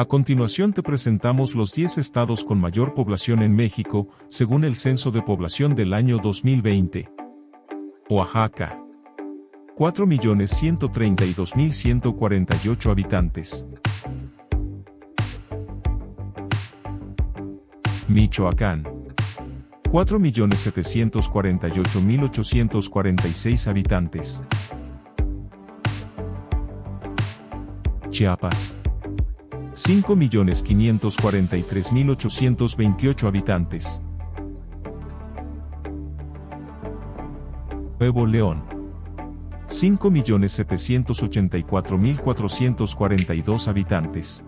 A continuación te presentamos los 10 estados con mayor población en México, según el Censo de Población del año 2020. Oaxaca. 4.132.148 habitantes. Michoacán. 4.748.846 habitantes. Chiapas. 5.543.828 habitantes. Nuevo León. 5.784.442 habitantes.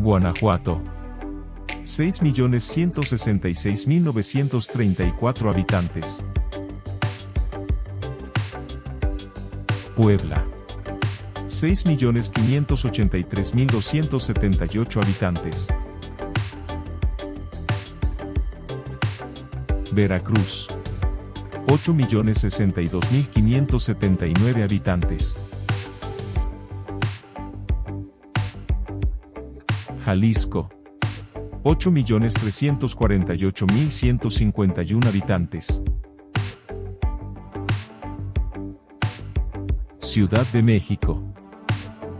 Guanajuato. 6.166.934 habitantes. Puebla. 6.583.278 habitantes. Veracruz. 8.062.579 habitantes. Jalisco. 8.348.151 habitantes. Ciudad de México.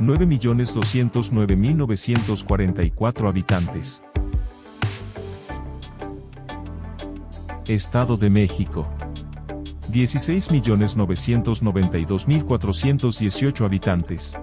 9.209.944 habitantes. Estado de México. 16.992.418 habitantes.